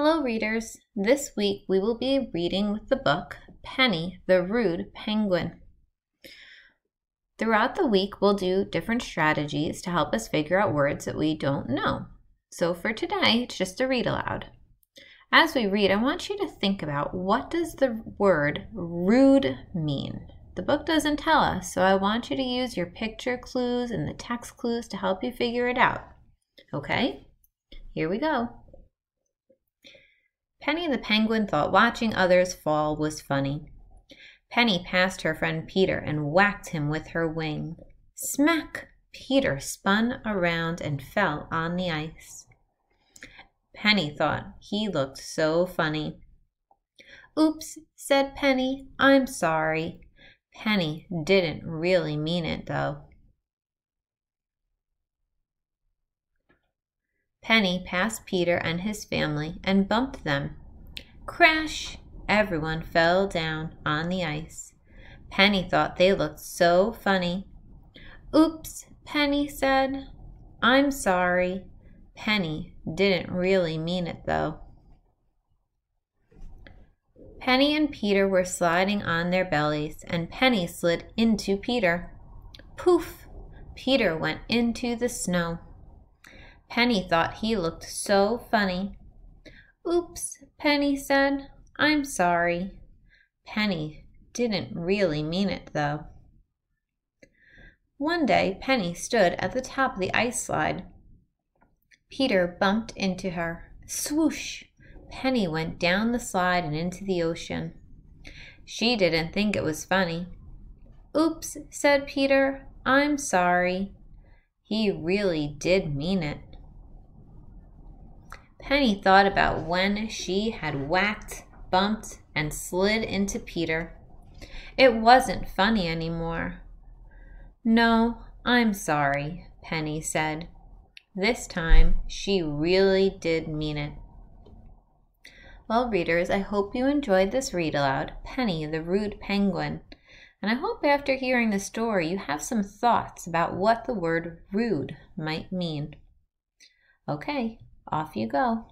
Hello, readers. This week we will be reading with the book Penny the Rude Penguin. Throughout the week, we'll do different strategies to help us figure out words that we don't know. So for today, it's just a read aloud. As we read, I want you to think about what does the word rude mean? The book doesn't tell us, so I want you to use your picture clues and the text clues to help you figure it out. Okay? Here we go. Penny the penguin thought watching others fall was funny. Penny passed her friend Peter and whacked him with her wing. Smack! Peter spun around and fell on the ice. Penny thought he looked so funny. Oops, said Penny. I'm sorry. Penny didn't really mean it, though. Penny passed Peter and his family and bumped them. Crash! Everyone fell down on the ice. Penny thought they looked so funny. Oops, Penny said. I'm sorry. Penny didn't really mean it, though. Penny and Peter were sliding on their bellies, and Penny slid into Peter. Poof! Peter went into the snow. Penny thought he looked so funny. Oops, Penny said. I'm sorry. Penny didn't really mean it, though. One day, Penny stood at the top of the ice slide. Peter bumped into her. Swoosh! Penny went down the slide and into the ocean. She didn't think it was funny. Oops, said Peter. I'm sorry. He really did mean it. Penny thought about when she had whacked, bumped, and slid into Peter. It wasn't funny anymore. No, I'm sorry, Penny said. This time she really did mean it. Well, readers, I hope you enjoyed this read aloud, Penny the Rude Penguin. And I hope after hearing the story you have some thoughts about what the word rude might mean. Okay, off you go.